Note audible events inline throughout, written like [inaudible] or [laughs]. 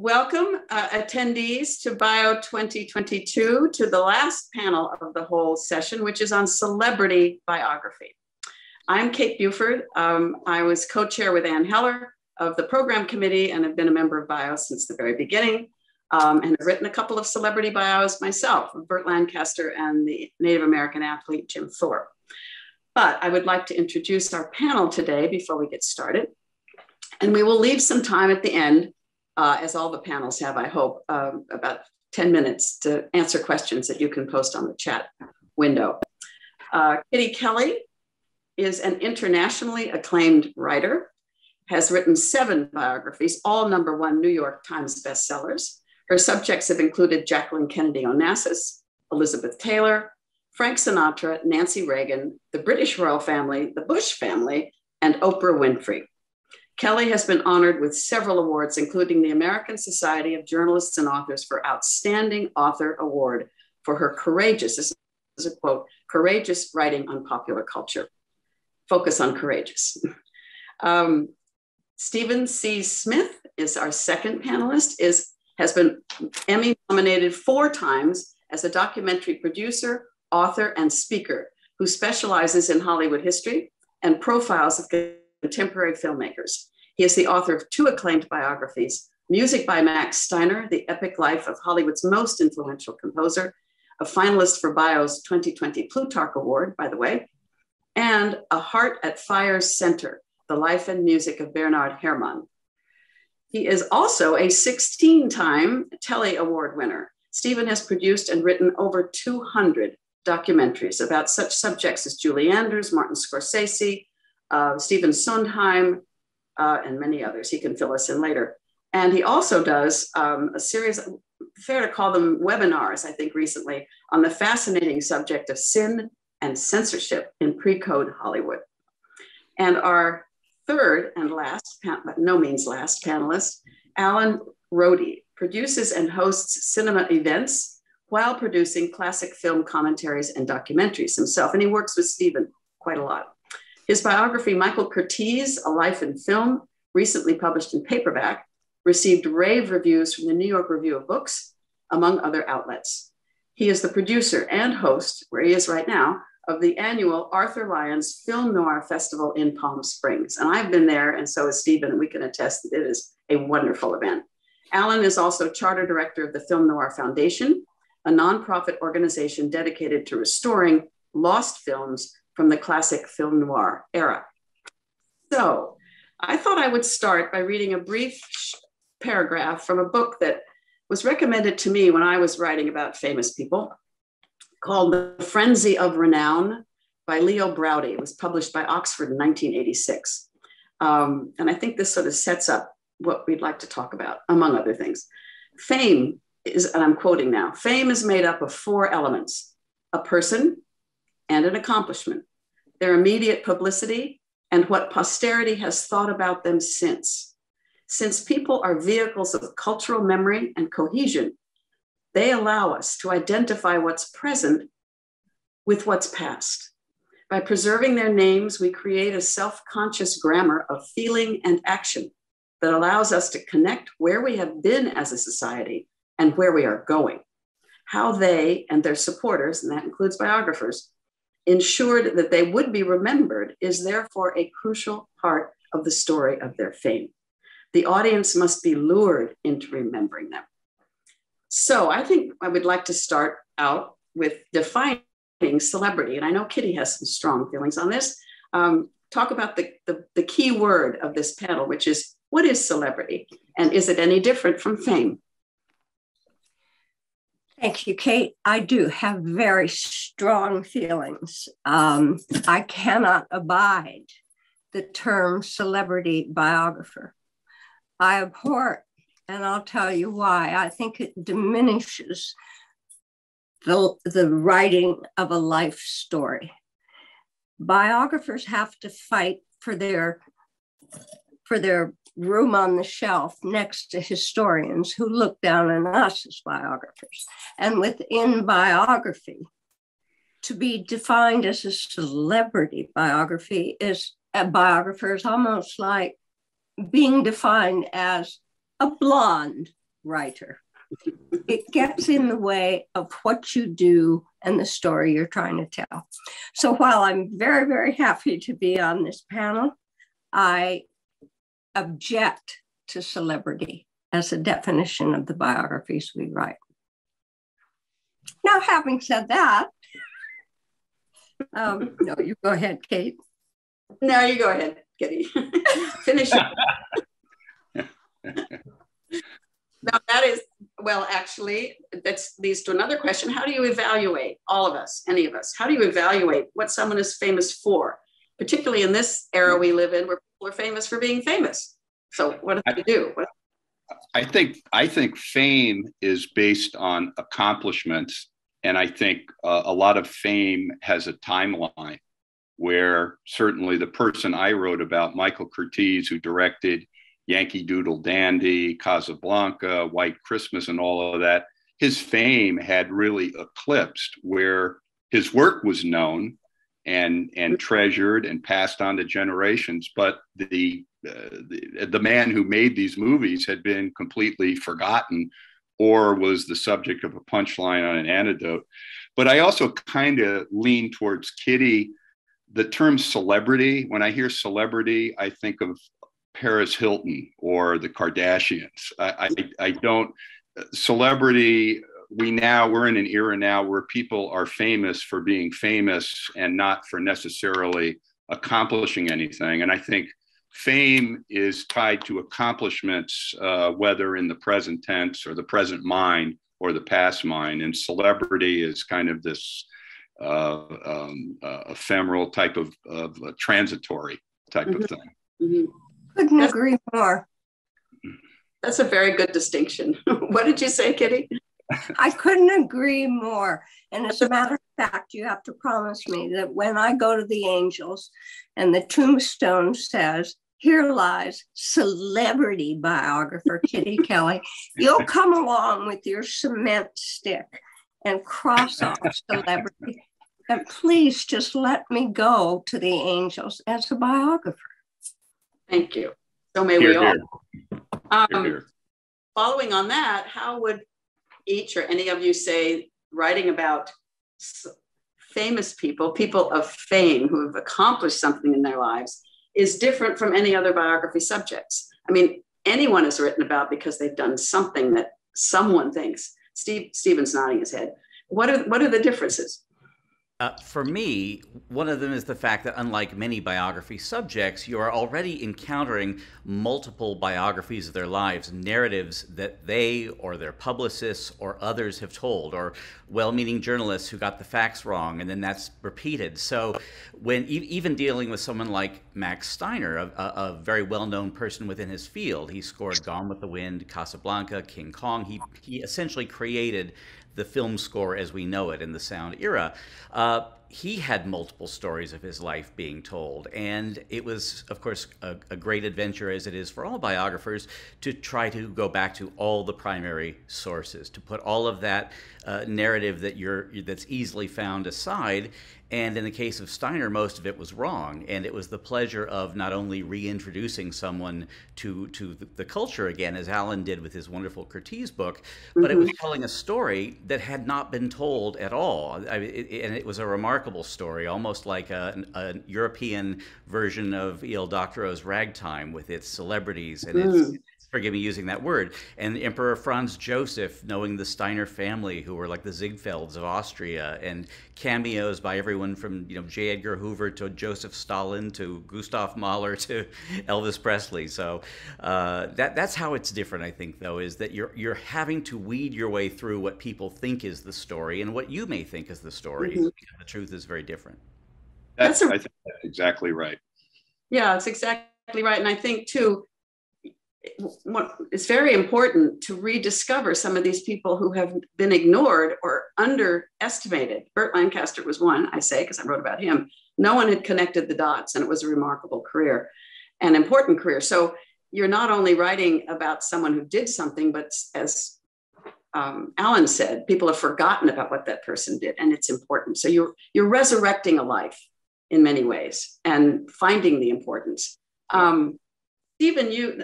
Welcome uh, attendees to Bio 2022 to the last panel of the whole session, which is on celebrity biography. I'm Kate Buford. Um, I was co-chair with Ann Heller of the program committee and have been a member of Bio since the very beginning um, and have written a couple of celebrity bios myself, Burt Lancaster and the Native American athlete Jim Thorpe. But I would like to introduce our panel today before we get started. And we will leave some time at the end, uh, as all the panels have, I hope, um, about 10 minutes to answer questions that you can post on the chat window. Uh, Kitty Kelley is an internationally acclaimed writer, has written seven biographies, all number one New York Times bestsellers. Her subjects have included Jacqueline Kennedy Onassis, Elizabeth Taylor, Frank Sinatra, Nancy Reagan, the British royal family, the Bush family, and Oprah Winfrey. Kelley has been honored with several awards, including the American Society of Journalists and Authors for Outstanding Author Award for her courageous, this is a quote, courageous writing on popular culture. Focus on courageous. [laughs] Um, Stephen C. Smith is our second panelist, is, has been Emmy nominated four times as a documentary producer, author, and speaker who specializes in Hollywood history and profiles of contemporary filmmakers. He is the author of two acclaimed biographies Music by Max Steiner, The Epic Life of Hollywood's Most Influential Composer, a finalist for Bio's 2020 Plutarch Award, by the way, and A Heart at Fire's Center, The Life and Music of Bernard Herrmann. He is also a 16 time Telly Award winner. Stephen has produced and written over 200 documentaries about such subjects as Julie Andrews, Martin Scorsese, uh, Stephen Sondheim, uh, and many others. He can fill us in later. And he also does um, a series, fair to call them webinars, I think, recently on the fascinating subject of sin and censorship in pre code Hollywood. And our third and last, but no means last panelist, Alan Rode, produces and hosts cinema events while producing classic film commentaries and documentaries himself. And he works with Stephen quite a lot. His biography, Michael Curtiz, A Life in Film, recently published in paperback, received rave reviews from the New York Review of Books, among other outlets. He is the producer and host, where he is right now, of the annual Arthur Lyons Film Noir Festival in Palm Springs. And I've been there, and so has Stephen, and we can attest that it is a wonderful event. Alan is also charter director of the Film Noir Foundation, a nonprofit organization dedicated to restoring lost films from the classic film noir era. So I thought I would start by reading a brief paragraph from a book that was recommended to me when I was writing about famous people called The Frenzy of Renown by Leo Braudy. It was published by Oxford in 1986. Um, and I think this sort of sets up what we'd like to talk about, among other things. Fame is, and I'm quoting now, fame is made up of four elements a person and an accomplishment their immediate publicity, and what posterity has thought about them since. Since people are vehicles of cultural memory and cohesion, they allow us to identify what's present with what's past. By preserving their names, we create a self conscious grammar of feeling and action that allows us to connect where we have been as a society and where we are going. How they and their supporters, and that includes biographers, ensured that they would be remembered is therefore a crucial part of the story of their fame. The audience must be lured into remembering them. So I think I would like to start out with defining celebrity. And I know Kitty has some strong feelings on this. Um, talk about the, the, the key word of this panel, which is what is celebrity? And is it any different from fame? Thank you, Kate. I do have very strong feelings. Um, I cannot abide the term celebrity biographer. I abhor it, and I'll tell you why. I think it diminishes the, the writing of a life story. Biographers have to fight for their for their room on the shelf next to historians who look down on us as biographers. And within biography, to be defined as a celebrity biography is a biographer is almost like being defined as a blonde writer. It gets in the way of what you do and the story you're trying to tell. So while I'm very, very happy to be on this panel, I object to celebrity as a definition of the biographies we write. Now, having said that, um, [laughs] no, you go ahead, Kate. No, you go ahead, Kitty. [laughs] Finish up. [laughs] Now that is, well, actually, that leads to another question. How do you evaluate, all of us, any of us, how do you evaluate what someone is famous for? Particularly in this era we live in where people are famous for being famous. So what do they do? What I think I think fame is based on accomplishments, and I think uh, a lot of fame has a timeline where certainly the person I wrote about, Michael Curtiz, who directed Yankee Doodle Dandy, Casablanca, White Christmas, and all of that, his fame had really eclipsed where his work was known and and treasured and passed on to generations, but the uh, the, the man who made these movies had been completely forgotten or was the subject of a punchline on an anecdote. But I also kind of lean towards Kitty. The term celebrity, when I hear celebrity, I think of Paris Hilton or the Kardashians. I, I, I don't, uh, celebrity, we now, we're in an era now where people are famous for being famous and not for necessarily accomplishing anything. And I think fame is tied to accomplishments, uh, whether in the present tense or the present mind or the past mind. And celebrity is kind of this uh, um, uh, ephemeral type of, of transitory type mm-hmm. of thing. Mm-hmm. Couldn't that's, agree more. That's a very good distinction. [laughs] what did you say, Kitty? I couldn't agree more. And as a matter of fact, you have to promise me that when I go to the angels and the tombstone says, here lies celebrity biographer Kitty [laughs] Kelley. You'll come along with your cement stick and cross off celebrity. And please just let me go to the angels as a biographer. Thank you. So may here, we all. Um, here, following on that, how would each or any of you say writing about famous people, people of fame who have accomplished something in their lives, is different from any other biography subjects. I mean, anyone is written about because they've done something that someone thinks. Steve Stephen's nodding his head. What are what are the differences? Uh, for me, one of them is the fact that, unlike many biography subjects, you are already encountering multiple biographies of their lives, narratives that they or their publicists or others have told, or well meaning journalists who got the facts wrong, and then that's repeated. So, when even dealing with someone like Max Steiner, a, a very well known person within his field, he scored Gone with the Wind, Casablanca, King Kong. He, he essentially created the film score as we know it in the sound era. Uh, he had multiple stories of his life being told. And it was, of course, a, a, great adventure, as it is for all biographers, to try to go back to all the primary sources, to put all of that uh, narrative that you're that's easily found aside and in the case of Steiner, most of it was wrong. And it was the pleasure of not only reintroducing someone to, to the, culture again, as Alan did with his wonderful Curtiz book, but mm-hmm. it was mm-hmm. telling a story that had not been told at all. I it, and it was a remarkable story, almost like a, a European version of E.L. Doctorow's Ragtime with its celebrities and mm. its forgive me using that word, and Emperor Franz Joseph, knowing the Steiner family, who were like the Ziegfelds of Austria, and cameos by everyone from you know J. Edgar Hoover to Joseph Stalin to Gustav Mahler to [laughs] Elvis Presley. So uh, that that's how it's different, I think, though, is that you're you're having to weed your way through what people think is the story and what you may think is the story. Mm-hmm. The truth is very different. That's, that's a, I think that's exactly right. Yeah, it's exactly right, and I think too it's very important to rediscover some of these people who have been ignored or underestimated. Burt Lancaster was one, I say, because I wrote about him. No one had connected the dots, and it was a remarkable career, an important career. So you're not only writing about someone who did something, but as um, Alan said, people have forgotten about what that person did, and it's important. So you're you're resurrecting a life in many ways and finding the importance. Um, Stephen, you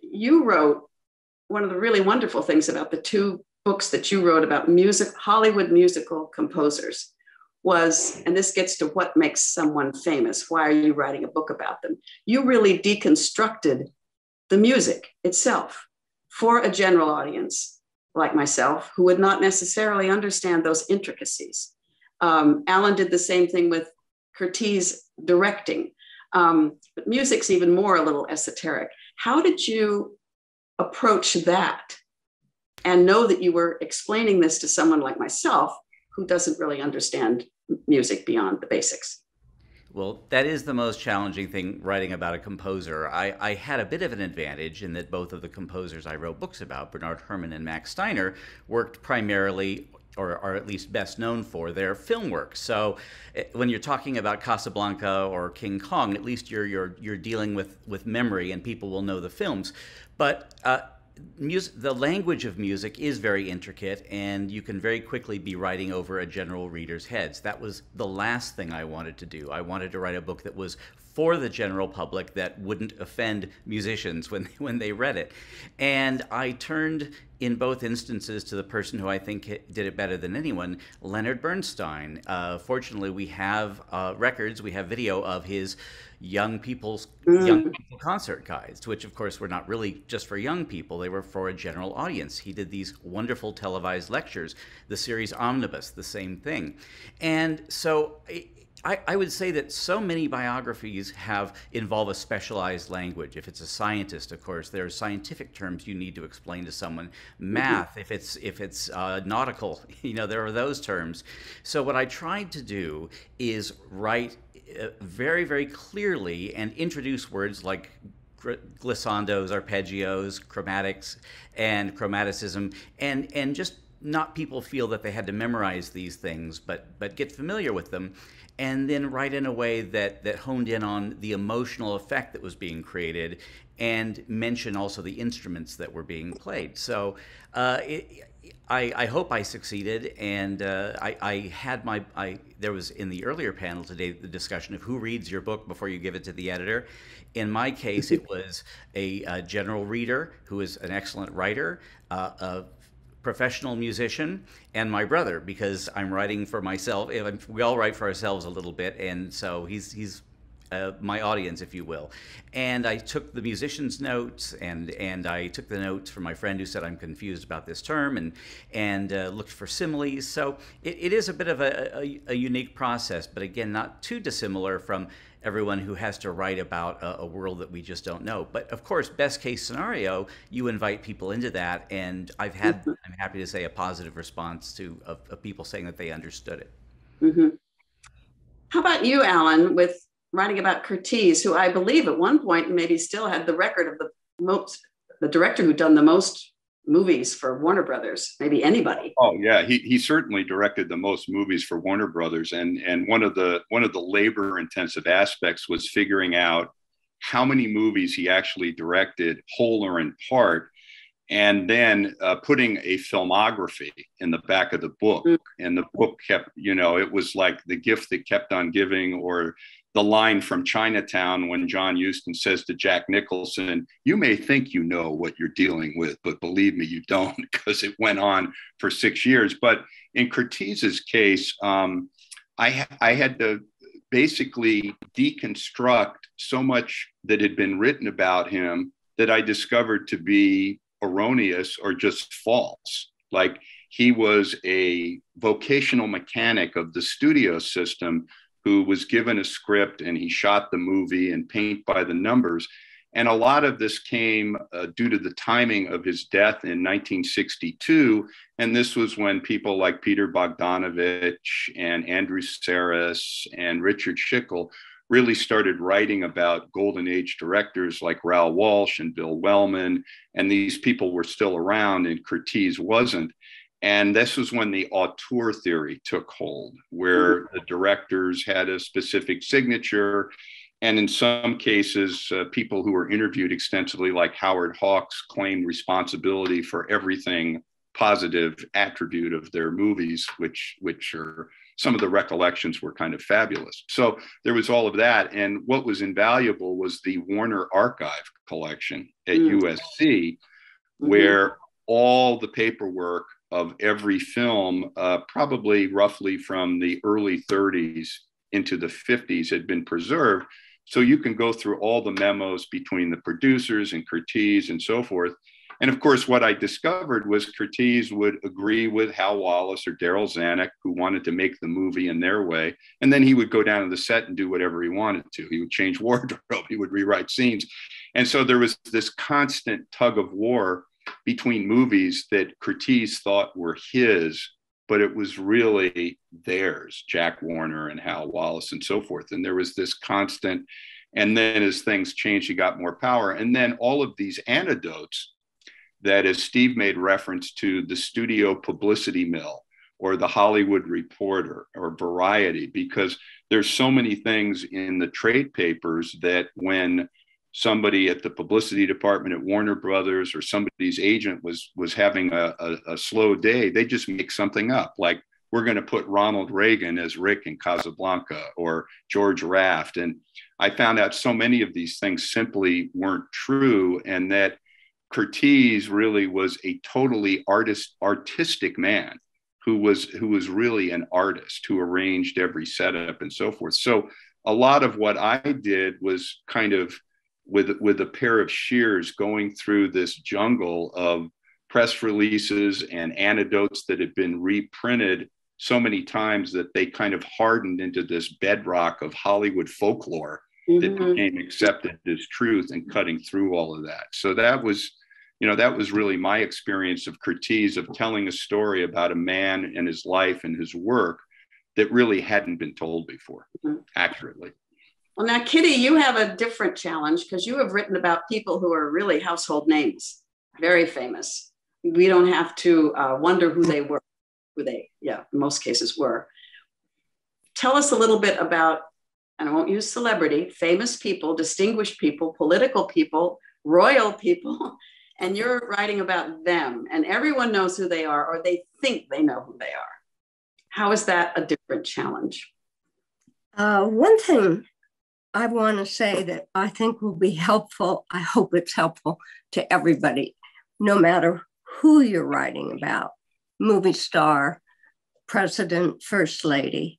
you wrote one of the really wonderful things about the two books that you wrote about music, Hollywood musical composers was, and this gets to what makes someone famous. Why are you writing a book about them? You really deconstructed the music itself for a general audience like myself who would not necessarily understand those intricacies. Um, Alan did the same thing with Curtiz directing, um, but music's even more a little esoteric. How did you approach that and know that you were explaining this to someone like myself who doesn't really understand music beyond the basics. Well, that is the most challenging thing writing about a composer. I, I, had a bit of an advantage in that both of the composers I wrote books about, Bernard Herrmann and Max Steiner, worked primarily or are at least best known for their film work. So eh, when you're talking about Casablanca or King Kong, at least you're you're you're dealing with with memory and people will know the films. But uh, music, the language of music is very intricate, and you can very quickly be writing over a general reader's heads. That was the last thing I wanted to do. I wanted to write a book that was for the general public that wouldn't offend musicians when [laughs] when they read it. And I turned in both instances to the person who I think did it better than anyone, Leonard Bernstein. Uh, fortunately, we have uh, records, we have video of his young people's mm. young people concert guides, which of course were not really just for young people; they were for a general audience. He did these wonderful televised lectures, the series Omnibus, the same thing, and so. I, I, would say that so many biographies have involve a specialized language. If it's a scientist, of course, there are scientific terms you need to explain to someone. Mm-hmm. Math, if it's if it's uh, nautical, [laughs] you know, there are those terms. So what I tried to do is write uh, very, very clearly and introduce words like glissandos, arpeggios, chromatics, and chromaticism, and and just not people feel that they had to memorize these things, but but get familiar with them, and then write in a way that that honed in on the emotional effect that was being created, and mention also the instruments that were being played. So. Uh, it, I, I, hope I succeeded, and uh, I, I, had my. I, there was in the earlier panel today the discussion of who reads your book before you give it to the editor. In my case, it was a, a general reader who is an excellent writer, uh, professional musician, and my brother because I'm writing for myself. We all write for ourselves a little bit, and so he's he's uh, my audience, if you will. And I took the musician's notes, and and I took the notes from my friend who said I'm confused about this term, and and uh, looked for similes. So it, it is a bit of a, a, a, unique process, but again, not too dissimilar from everyone who has to write about a, a, world that we just don't know. But of course, best case scenario, you invite people into that, and I've had, mm-hmm. I'm happy to say, a positive response to of, of people saying that they understood it. Mm-hmm. How about you, Alan, with writing about Curtiz, who I believe at one point maybe still had the record of the most, the director who'd done the most movies for Warner Brothers, maybe anybody. Oh yeah, he, he certainly directed the most movies for Warner Brothers, and and one of the one of the labor intensive aspects was figuring out how many movies he actually directed, whole or in part, and then uh, putting a filmography in the back of the book. Mm. And the book kept, you know, it was like the gift that kept on giving, or the line from Chinatown when John Huston says to Jack Nicholson, You may think you know what you're dealing with, but believe me, you don't, [laughs] because it went on for six years. But in Curtiz's case, um, I, I had to basically deconstruct so much that had been written about him that I discovered to be erroneous or just false. Like he was a vocational mechanic of the studio system who was given a script and he shot the movie and paint by the numbers. And a lot of this came uh, due to the timing of his death in 1962. And this was when people like Peter Bogdanovich and Andrew Sarris and Richard Schickel really started writing about golden age directors like Raoul Walsh and Bill Wellman. And these people were still around and Curtiz wasn't. And this was when the auteur theory took hold, where the directors had a specific signature. And in some cases, uh, people who were interviewed extensively, like Howard Hawks, claimed responsibility for everything positive attribute of their movies, which, which are some of the recollections were kind of fabulous. So there was all of that. And what was invaluable was the Warner Archive collection at mm. USC, mm-hmm. where all the paperwork of every film, uh, probably roughly from the early 30s into the 50s, had been preserved. So you can go through all the memos between the producers and Curtiz and so forth. And of course, what I discovered was Curtiz would agree with Hal Wallis or Darryl Zanuck, who wanted to make the movie in their way. And then he would go down to the set and do whatever he wanted to. He would change [laughs] wardrobe, he would rewrite scenes. And so there was this constant tug of war between movies that Curtiz thought were his, but it was really theirs, Jack Warner and Hal Wallis and so forth. And there was this constant, and then as things changed, he got more power. And then all of these anecdotes that, as Steve made reference to, the studio publicity mill or the Hollywood Reporter or Variety, because there's so many things in the trade papers that when somebody at the publicity department at Warner Brothers or somebody's agent was was having a, a, a slow day, they just make something up like we're going to put Ronald Reagan as Rick in Casablanca or George Raft. And I found out so many of these things simply weren't true, and that Curtiz really was a totally artist artistic man who was who was really an artist who arranged every setup and so forth. So a lot of what I did was kind of with with a pair of shears going through this jungle of press releases and anecdotes that had been reprinted so many times that they kind of hardened into this bedrock of Hollywood folklore mm-hmm. that became accepted as truth and cutting through all of that. So that was, you know, that was really my experience of Curtiz of telling a story about a man and his life and his work that really hadn't been told before mm-hmm. accurately. Well, now, Kitty, you have a different challenge because you have written about people who are really household names, very famous. We don't have to uh, wonder who they were, who they, yeah, in most cases were. Tell us a little bit about, and I won't use celebrity, famous people, distinguished people, political people, royal people, [laughs] and you're writing about them, and everyone knows who they are, or they think they know who they are. How is that a different challenge? Uh, one thing I want to say that I think will be helpful. I hope it's helpful to everybody, no matter who you're writing about movie star, president, first lady.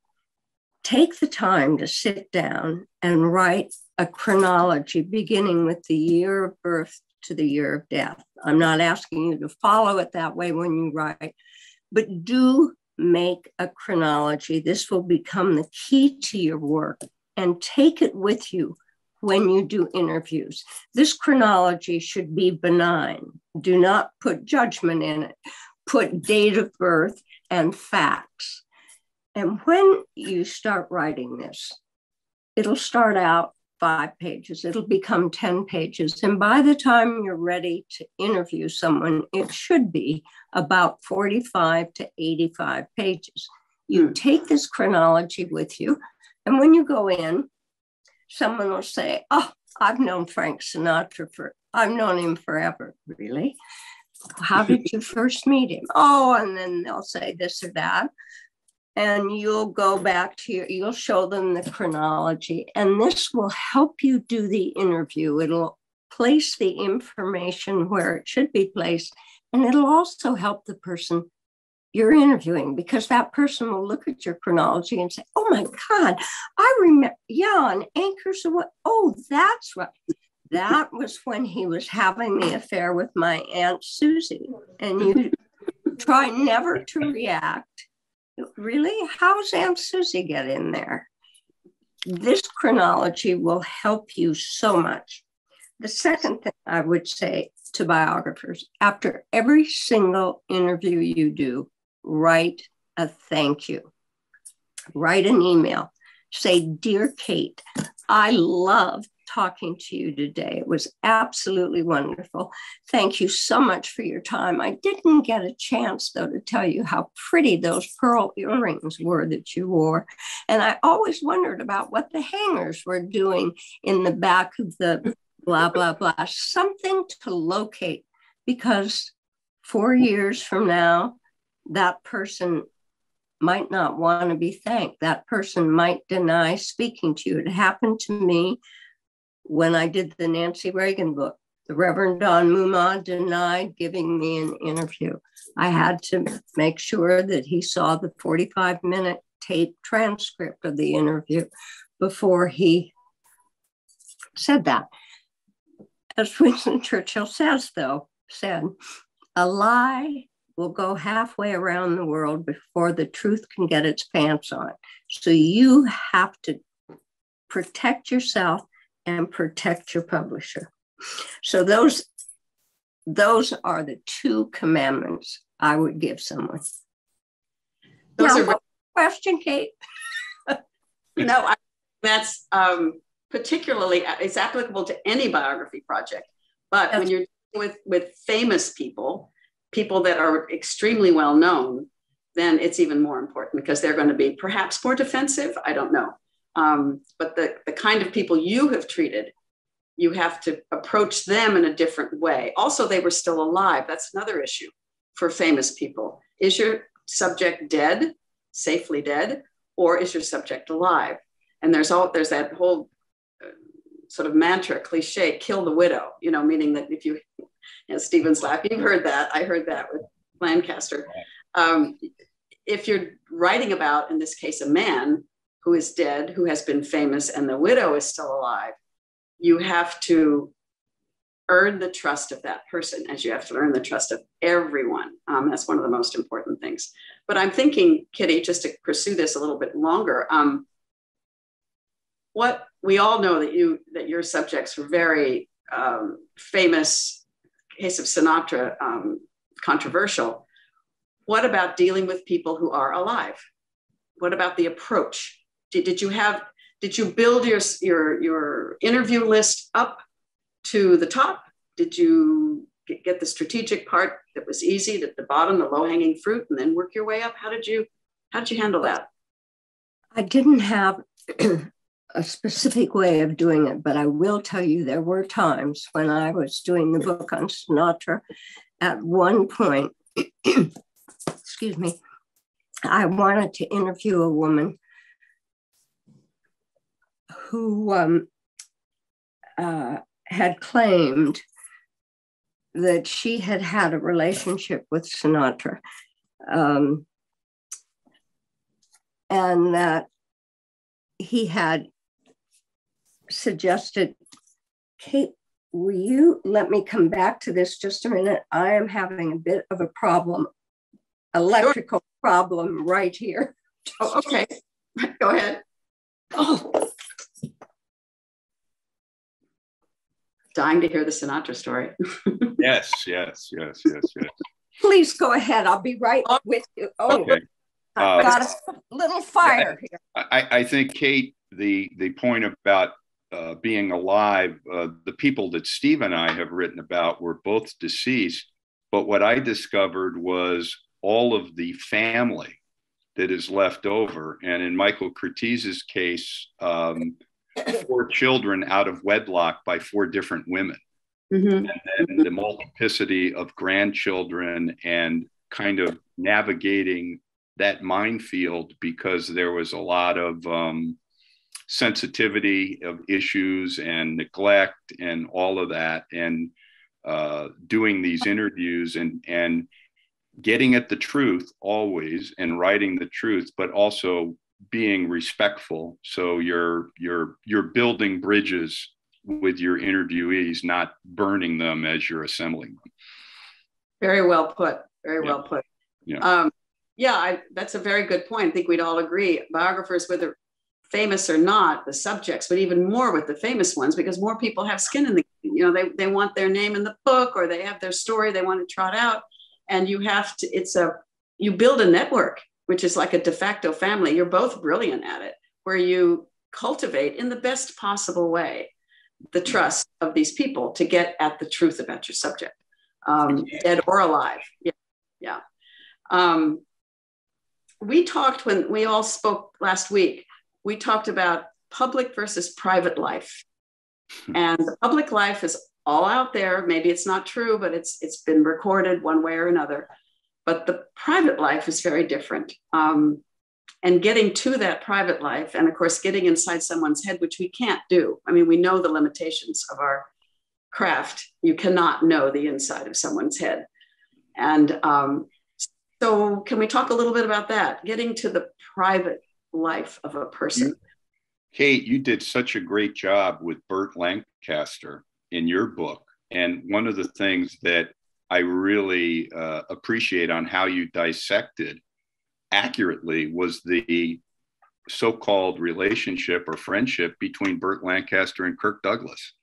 Take the time to sit down and write a chronology beginning with the year of birth to the year of death. I'm not asking you to follow it that way when you write, but do make a chronology. This will become the key to your work and take it with you when you do interviews. This chronology should be benign. Do not put judgment in it. Put date of birth and facts. And when you start writing this, it'll start out five pages, it'll become 10 pages. And by the time you're ready to interview someone, it should be about 45 to 85 pages. You hmm. take this chronology with you and when you go in, someone will say, Oh, I've known Frank Sinatra for, I've known him forever. Really? How did you [laughs] first meet him? Oh, and then they'll say this or that. And you'll go back to your, you'll show them the chronology. And this will help you do the interview. It'll place the information where it should be placed. And it'll also help the person you're interviewing because that person will look at your chronology and say, "Oh my God, I remember, yeah, on Anchors of what? Oh, that's what." That was when he was having the affair with my aunt Susie, and you try never to react. Really, how's Aunt Susie get in there? This chronology will help you so much. The second thing I would say to biographers after every single interview you do, write a thank you. Write an email. Say, Dear Kate, I love talking to you today. It was absolutely wonderful. Thank you so much for your time. I didn't get a chance, though, to tell you how pretty those pearl earrings were that you wore. And I always wondered about what the hangers were doing in the back of the blah, blah, blah, something to locate because four years from now, that person might not want to be thanked. That person might deny speaking to you. It happened to me when I did the Nancy Reagan book. the Reverend Donn Moomaw denied giving me an interview. I had to make sure that he saw the 45 minute tape transcript of the interview before he said that. As [laughs] Winston Churchill says, though, said, a lie will go halfway around the world before the truth can get its pants on. So you have to protect yourself and protect your publisher. So those those are the two commandments I would give someone. Those now, are question, Kate. [laughs] no, I, that's um, particularly it's applicable to any biography project. But that's when you're with with famous people, people that are extremely well known, then it's even more important because they're going to be perhaps more defensive. I don't know. Um, but the, the kind of people you have treated, you have to approach them in a different way. Also, they were still alive. That's another issue for famous people. Is your subject dead, safely dead, or is your subject alive? And there's all there's that whole sort of mantra cliche, kill the widow, you know, meaning that if you you know, Stephen's laugh. You've heard that. I heard that with Lancaster. Um, if you're writing about, in this case, a man who is dead, who has been famous, and the widow is still alive, you have to earn the trust of that person as you have to earn the trust of everyone. Um, that's one of the most important things. But I'm thinking, Kitty, just to pursue this a little bit longer, um, what we all know that you that your subjects were very um, famous case of Sinatra um, controversial. What about dealing with people who are alive? What about the approach? Did, did you have, did you build your, your, your interview list up to the top? Did you get the strategic part that was easy at the bottom, the low hanging fruit, and then work your way up? How did you, how did you handle that? I didn't have a specific way of doing it, but I will tell you there were times when I was doing the book on Sinatra. At one point, [clears throat] excuse me, I wanted to interview a woman who um, uh, had claimed that she had had a relationship with Sinatra. Um, and that he had suggested, Kate, will you let me come back to this just a minute? I am having a bit of a problem, electrical sure. problem right here. Oh, okay. [laughs] Go ahead. Oh. Dying to hear the Sinatra story. [laughs] yes, yes, yes, yes, yes. Please go ahead. I'll be right oh. with you. Oh, okay. I've uh, got a little fire here. I, I think, Kate, the the point about uh, being alive, uh, the people that Steve and I have written about were both deceased. But what I discovered was all of the family that is left over. And in Michael Curtiz's case, um, four children out of wedlock by four different women. Mm-hmm. And then the multiplicity of grandchildren and kind of navigating that minefield because there was a lot of um, sensitivity of issues and neglect and all of that and uh, doing these interviews and and getting at the truth always and writing the truth but also being respectful. So you're you're you're building bridges with your interviewees not burning them as you're assembling them. Very well put. Very yeah. well put. Yeah. Um, yeah I, that's a very good point. I think we'd all agree. Biographers whether famous or not, the subjects, but even more with the famous ones because more people have skin in the You know, they, they want their name in the book or they have their story they want to trot out. And you have to, it's a, you build a network, which is like a de facto family. You're both brilliant at it, where you cultivate in the best possible way the trust of these people to get at the truth about your subject, um, dead or alive. Yeah. Yeah. Um, we talked when we all spoke last week we talked about public versus private life. Hmm. and the public life is all out there. Maybe it's not true, but it's it's been recorded one way or another. But the private life is very different. Um, and getting to that private life, and of course, getting inside someone's head, which we can't do. I mean, we know the limitations of our craft, you cannot know the inside of someone's head. And um, so, can we talk a little bit about that? Getting to the private life of a person. Kate, you did such a great job with Burt Lancaster in your book. And one of the things that I really uh, appreciate on how you dissected accurately was the so called relationship or friendship between Burt Lancaster and Kirk Douglas,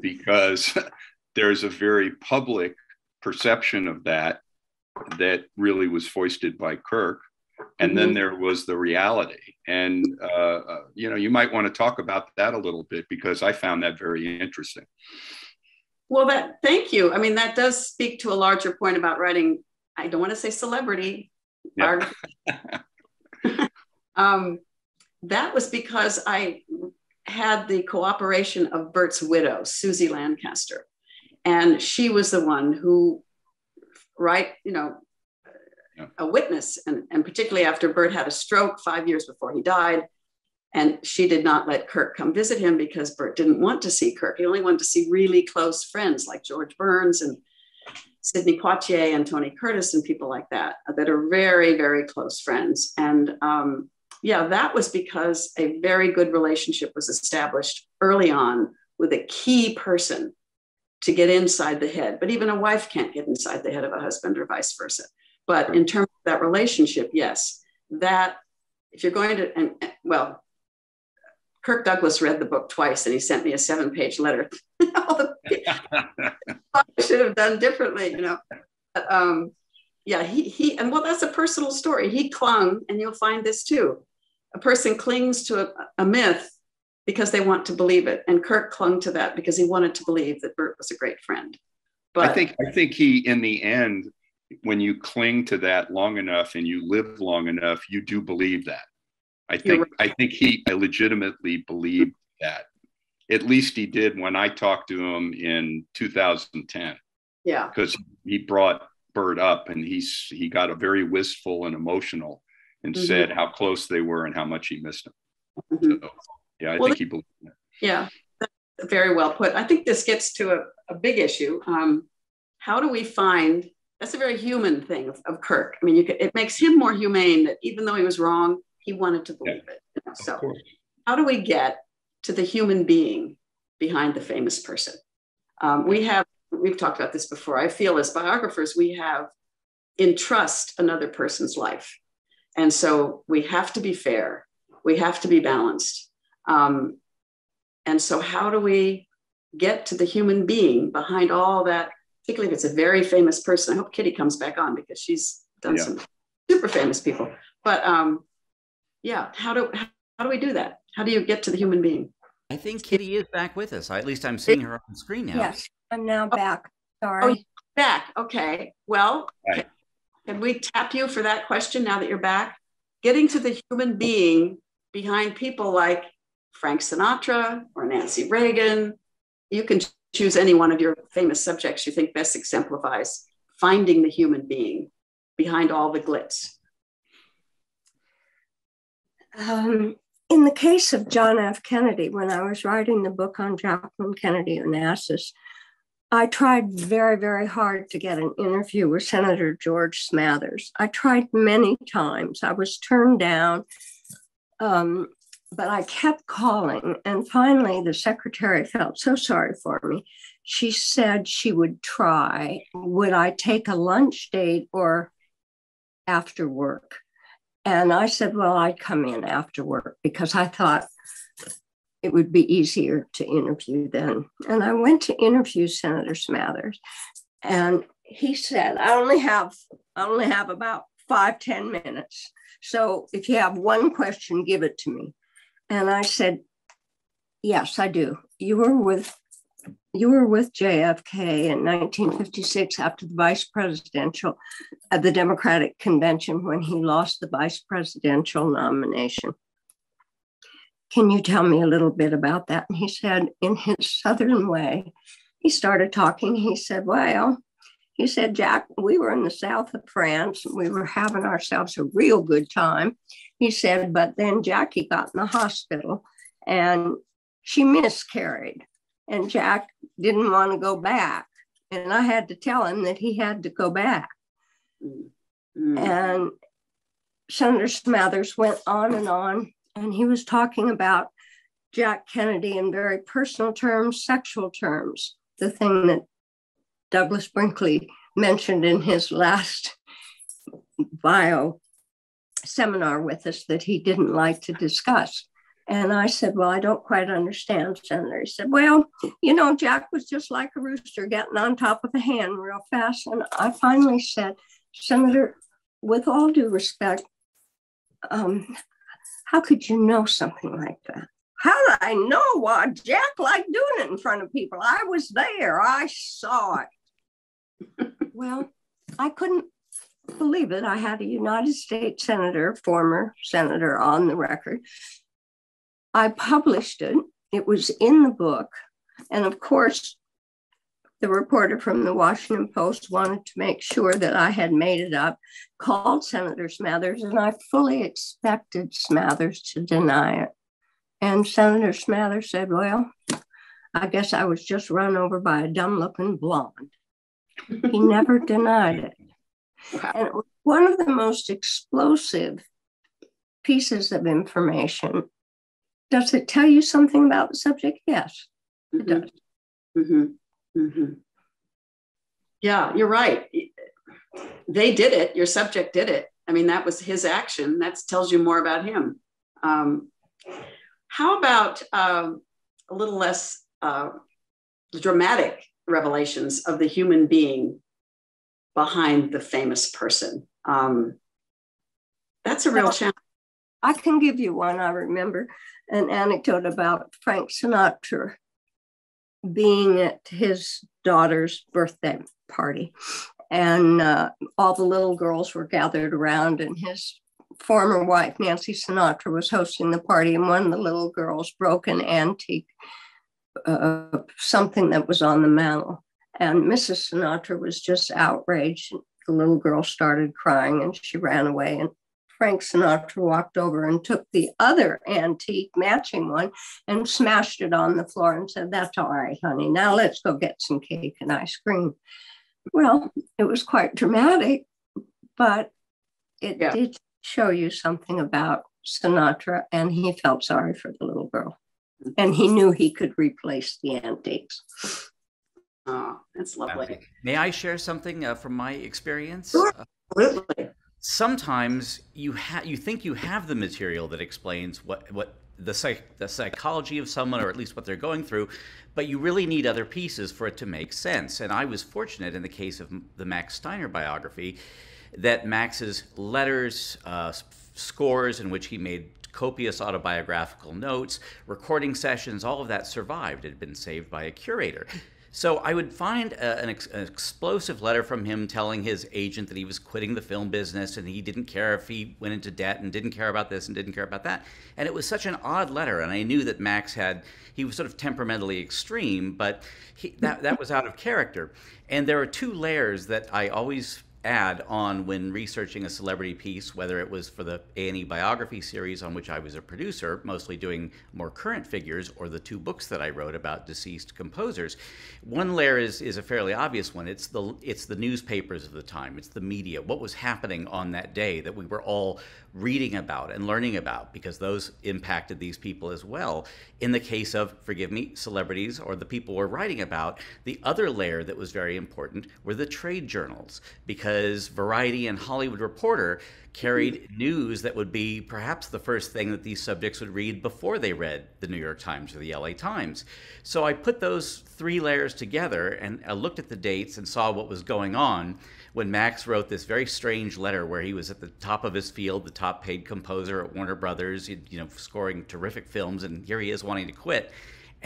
because [laughs] there's a very public perception of that that really was foisted by Kirk. And mm-hmm. then there was the reality. And, uh, uh, you know, you might want to talk about that a little bit because I found that very interesting. Well, that thank you. I mean, that does speak to a larger point about writing. I don't want to say celebrity. Yep. [laughs] um, that was because I had the cooperation of Burt's widow, Susie Lancaster, and she was the one who, right, you know, yeah. a witness, and, and particularly after Burt had a stroke five years before he died, and she did not let Kirk come visit him because Burt didn't want to see Kirk. He only wanted to see really close friends like George Burns and Sidney Poitier and Tony Curtis and people like that that are very, very close friends. And um, yeah, that was because a very good relationship was established early on with a key person to get inside the head. But even a wife can't get inside the head of a husband or vice versa. But in terms of that relationship, yes, that if you're going to, and well, Kirk Douglas read the book twice and he sent me a seven page letter. [laughs] I [laughs] should have done differently, you know. But, um, yeah, he, he, and well, that's a personal story. He clung, and you'll find this too. A person clings to a, a myth because they want to believe it. And Kirk clung to that because he wanted to believe that Burt was a great friend. But I think, I think he, in the end, when you cling to that long enough and you live long enough, you do believe that. I think right. I think he I legitimately believed that. At least he did when I talked to him in 2010. Yeah. Because he brought Burt up and he's he got a very wistful and emotional and mm-hmm. said how close they were and how much he missed him. Mm-hmm. So, yeah, I well, think he believed that. Yeah, very well put. I think this gets to a, a big issue. Um, how do we find that's a very human thing of, of Kirk. I mean, you could, it makes him more humane that even though he was wrong, he wanted to believe yeah. it. You know? So, how do we get to the human being behind the famous person? Um, we have, we've talked about this before. I feel as biographers, we have entrust another person's life. And so we have to be fair, we have to be balanced. Um, and so, how do we get to the human being behind all that? Particularly if it's a very famous person. I hope Kitty comes back on because she's done yeah. some super famous people. But um, yeah how do how do we do that how do you get to the human being i think kitty is back with us at least i'm seeing her on screen now yes i'm now oh. back sorry oh, back okay well right. can we tap you for that question now that you're back getting to the human being behind people like frank sinatra or nancy reagan you can choose any one of your famous subjects you think best exemplifies finding the human being behind all the glitz um, in the case of John F. Kennedy, when I was writing the book on Jacqueline Kennedy Onassis, I tried very, very hard to get an interview with Senator George Smathers. I tried many times. I was turned down, um, but I kept calling. And finally, the secretary felt so sorry for me. She said she would try. Would I take a lunch date or after work? And I said, well, I'd come in after work because I thought it would be easier to interview then. And I went to interview Senator Smathers, and he said, I only have I only have about five ten minutes. So if you have one question, give it to me. And I said, Yes, I do. You were with you were with JFK in 1956 after the vice presidential, at the Democratic convention when he lost the vice presidential nomination. Can you tell me a little bit about that? And he said, in his Southern way, he started talking. He said, Well, he said, Jack, we were in the south of France. And we were having ourselves a real good time. He said, but then Jackie got in the hospital and she miscarried and Jack didn't want to go back. And I had to tell him that he had to go back. Mm-hmm. And Senator Smathers went on and on, and he was talking about Jack Kennedy in very personal terms, sexual terms, the thing that Douglas Brinkley mentioned in his last bio seminar with us that he didn't like to discuss. And I said, Well, I don't quite understand, Senator. He said, Well, you know, Jack was just like a rooster getting on top of a hen real fast. And I finally said, Senator, with all due respect, um, how could you know something like that? How did I know why Jack liked doing it in front of people? I was there, I saw it. well, I couldn't believe it. I had a United States Senator, former senator on the record. I published it, it was in the book. And of course, the reporter from the Washington Post wanted to make sure that I had made it up, called Senator Smathers, and I fully expected Smathers to deny it. And Senator Smathers said, Well, I guess I was just run over by a dumb looking blonde. He never denied it. And one of the most explosive pieces of information. Does it tell you something about the subject? Yes, it mm-hmm. does. Mm-hmm. Mm-hmm. Yeah, you're right. They did it. Your subject did it. I mean, that was his action. That tells you more about him. Um, how about um, a little less uh, dramatic revelations of the human being behind the famous person? Um, that's a real challenge. I can give you one. I remember an anecdote about Frank Sinatra being at his daughter's birthday party. And uh, all the little girls were gathered around, and his former wife, Nancy Sinatra, was hosting the party. And one of the little girls broke an antique, uh, something that was on the mantel. And Mrs. Sinatra was just outraged. The little girl started crying and she ran away. And Frank Sinatra walked over and took the other antique matching one and smashed it on the floor and said, That's all right, honey. Now let's go get some cake and ice cream. Well, it was quite dramatic, but it yeah. did show you something about Sinatra, and he felt sorry for the little girl. And he knew he could replace the antiques. Oh, that's lovely. May I share something uh, from my experience? Sure, absolutely. sometimes you ha- you think you have the material that explains what what the psych- the psychology of someone or at least what they're going through but you really need other pieces for it to make sense. And i was fortunate in the case of the max steiner biography that max's letters uh, scores in which he made copious autobiographical notes recording sessions all of that survived. It had been saved by a curator so I would find a, an, ex- an, explosive letter from him telling his agent that he was quitting the film business and he didn't care if he went into debt and didn't care about this and didn't care about that. And it was such an odd letter. And I knew that Max had, he was sort of temperamentally extreme, but he, that, that was out of character. And there are two layers that I always add on when researching a celebrity piece, whether it was for the A&E biography series on which I was a producer, mostly doing more current figures, or the two books that I wrote about deceased composers. One layer is, is a fairly obvious one. It's the, it's the newspapers of the time. It's the media. What was happening on that day that we were all reading about and learning about because those impacted these people as well. In the case of, forgive me, celebrities or the people we're writing about, the other layer that was very important were the trade journals because Variety and Hollywood Reporter carried hmm. news that would be perhaps the first thing that these subjects would read before they read the New York Times or the LA Times. So I put those three layers together and I looked at the dates and saw what was going on when Max wrote this very strange letter where he was at the top of his field, the top paid composer at Warner Brothers, you know, scoring terrific films, and here he is wanting to quit.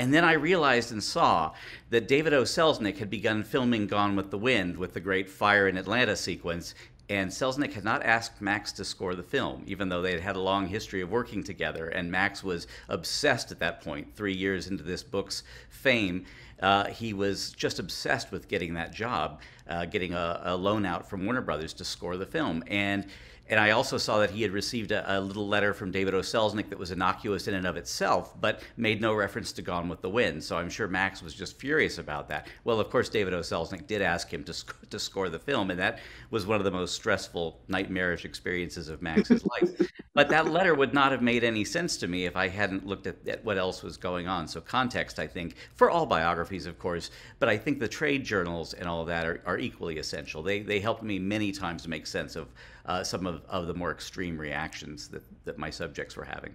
And then I realized and saw that David O. Selznick had begun filming Gone with the Wind with the great Fire in Atlanta sequence, and Selznick had not asked Max to score the film, even though they had had a long history of working together. And Max was obsessed at that point, three years into this book's fame. Uh, he was just obsessed with getting that job. uh, getting a, a, loan out from Warner Brothers to score the film. And and I also saw that he had received a, a, little letter from David O. Selznick that was innocuous in and of itself, but made no reference to Gone with the Wind. So I'm sure Max was just furious about that. Well, of course, David O. Selznick did ask him to, sc- to score the film, and that was one of the most stressful, nightmarish experiences of Max's life. But that letter would not have made any sense to me if I hadn't looked at, at what else was going on. So context, I think, for all biographies, of course, but I think the trade journals and all that are, are equally essential. They, they helped me many times to make sense of uh, some of, of the more extreme reactions that, that my subjects were having.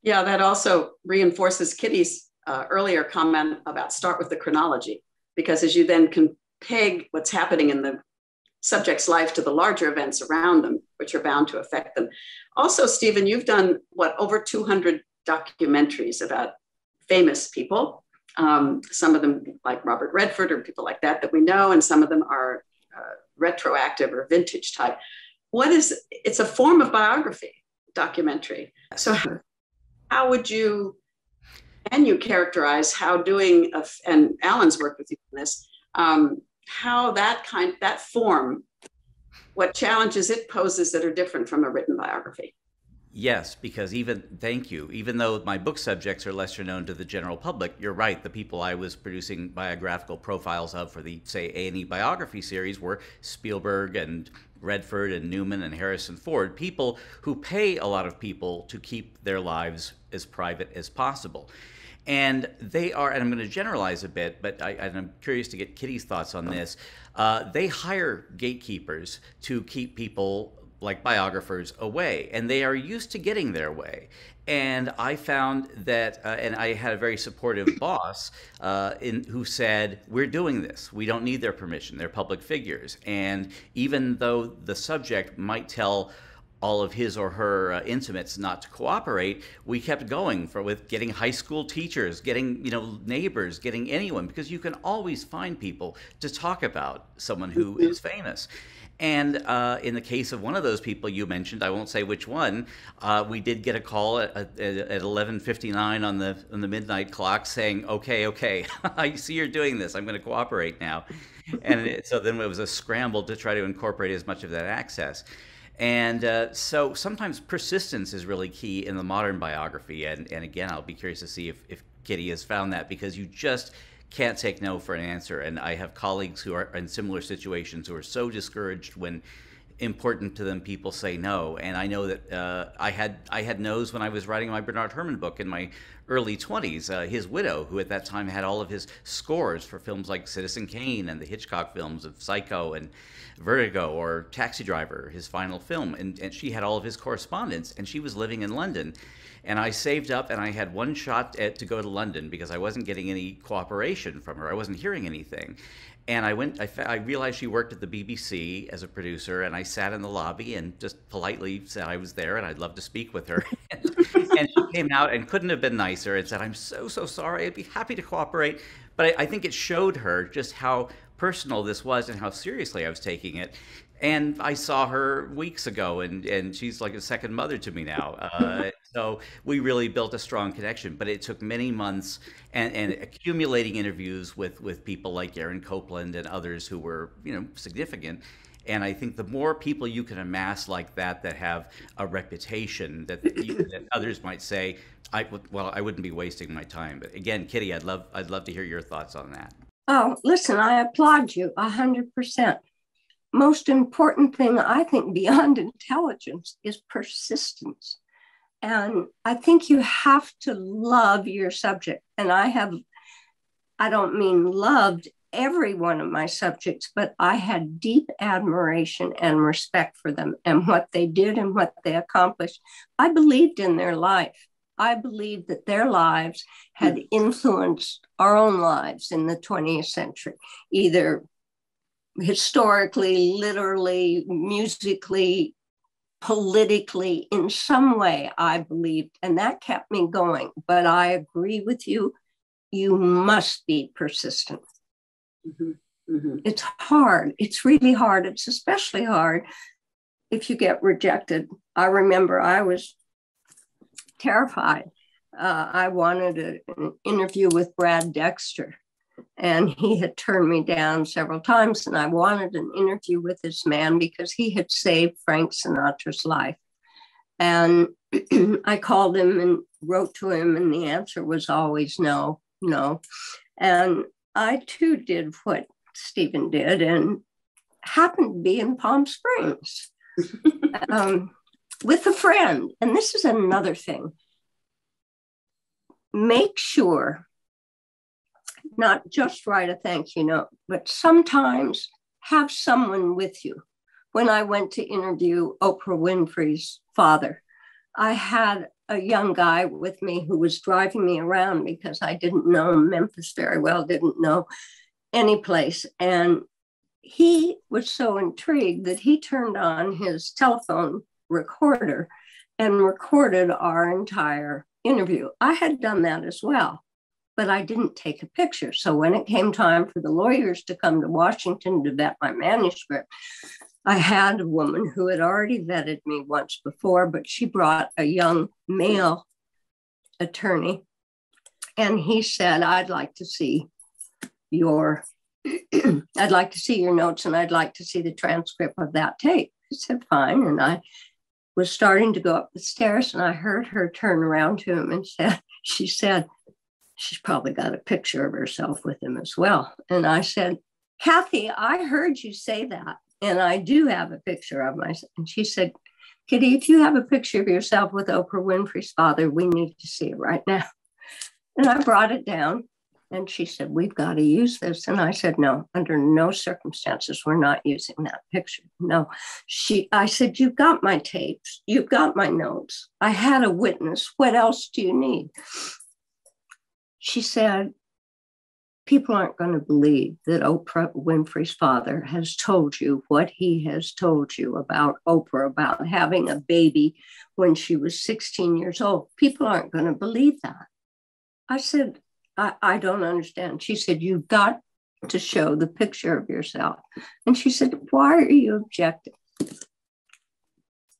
Yeah, that also reinforces Kitty's uh, earlier comment about start with the chronology, because as you then can peg what's happening in the subject's life to the larger events around them, which are bound to affect them. Also, Stephen, you've done what over 200 documentaries about famous people. Um, some of them, like Robert Redford or people like that, that we know, and some of them are uh, retroactive or vintage type what is it's a form of biography documentary. So how would you and you characterize how doing a, and alan's worked with you on this um, how that kind that form what challenges it poses that are different from a written biography Yes, because even, thank you, even though my book subjects are lesser known to the general public, you're right. The people I was producing biographical profiles of for the, say, A&E biography series were Spielberg and Redford and Newman and Harrison Ford, people who pay a lot of people to keep their lives as private as possible. And they are, and I'm going to generalize a bit, but I, am curious to get Kitty's thoughts on this. Uh, they hire gatekeepers to keep people like biographers away, and they are used to getting their way. And I found that, uh, and I had a very supportive [coughs] boss uh, in, who said, We're doing this. We don't need their permission. They're public figures. And even though the subject might tell all of his or her uh, intimates not to cooperate, we kept going for with getting high school teachers, getting you know neighbors, getting anyone because you can always find people to talk about someone who is famous. And uh, in the case of one of those people you mentioned, I won't say which one, uh, we did get a call at, at, at 11:59 on the on the midnight clock saying, "Okay, okay, [laughs] I see you're doing this. I'm going to cooperate now." and it, so then it was a scramble to try to incorporate as much of that access. And uh, so sometimes persistence is really key in the modern biography. And, and again, I'll be curious to see if, if Kitty has found that because you just can't take no for an answer. And I have colleagues who are in similar situations who are so discouraged when important to them people say no. And I know that uh, I had I had no's when I was writing my Bernard Herrmann book in my early 20s. Uh, his widow, who at that time had all of his scores for films like Citizen Kane and the Hitchcock films of Psycho and Vertigo or Taxi Driver, his final film, and, and she had all of his correspondence, and she was living in London. And I saved up and I had one shot at, to go to London because I wasn't getting any cooperation from her. I wasn't hearing anything. And I went, I, I, realized she worked at the BBC as a producer, and I sat in the lobby and just politely said I was there and I'd love to speak with her. [laughs] and she came out and couldn't have been nicer and said, I'm so, so sorry. I'd be happy to cooperate. But I, I think it showed her just how personal this was and how seriously I was taking it and I saw her weeks ago, and and she's like a second mother to me now. Uh, [laughs] so we really built a strong connection, but it took many months and, and accumulating interviews with with people like Aaron Copland and others who were you know significant. And I think the more people you can amass like that, that have a reputation that, [laughs] that others might say, I well, I wouldn't be wasting my time. But again, Kitty, I'd love I'd love to hear your thoughts on that. Oh, listen, I applaud you a hundred percent most important thing I think beyond [laughs] intelligence is persistence. And I think you have to love your subject. And I have, I don't mean loved every one of my subjects, but I had deep admiration and respect for them and what they did and what they accomplished. I believed in their life. I believed that their lives had influenced our own lives in the 20th century, either historically, literally, musically, politically, in some way, I believed, and that kept me going. But I agree with you, you must be persistent. Mm-hmm. Mm-hmm. It's hard. It's really hard. It's especially hard if you get rejected. I remember I was terrified. Uh, I wanted a, an interview with Brad Dexter And he had turned me down several times, and I wanted an interview with this man because he had saved Frank Sinatra's life. And [clears throat] I called him and wrote to him, and the answer was always no, no. And I too did what Stephen did and happened to be in Palm Springs [laughs] um, with a friend. And this is another thing make sure not just write a thank you note, but sometimes have someone with you. When I went to interview Oprah Winfrey's father, I had a young guy with me who was driving me around because I didn't know Memphis very well, didn't know any place. And he was so intrigued that he turned on his telephone recorder and recorded our entire interview. I had done that as well, but I didn't take a picture. So when it came time for the lawyers to come to Washington to vet my manuscript, I had a woman who had already vetted me once before, but she brought a young male attorney. And he said, I'd like to see your, [clears throat] I'd like to see your notes and I'd like to see the transcript of that tape. I said, fine. And I was starting to go up the stairs and I heard her turn around to him and [laughs] said, she said, she's probably got a picture of herself with him as well. And I said, Kathy, I heard you say that. And I do have a picture of myself. And she said, Kitty, if you have a picture of yourself with Oprah Winfrey's father, we need to see it right now. And I brought it down and she said, We've got to use this. And I said, No, under no circumstances, we're not using that picture. No. She I said, You've got my tapes, you've got my notes. I had a witness. What else do you need? She said, people aren't going to believe that Oprah Winfrey's father has told you what he has told you about Oprah, about having a baby when she was 16 years old. People aren't going to believe that. I said, I, I don't understand. She said, You've got to show the picture of yourself. And she said, Why are you objecting?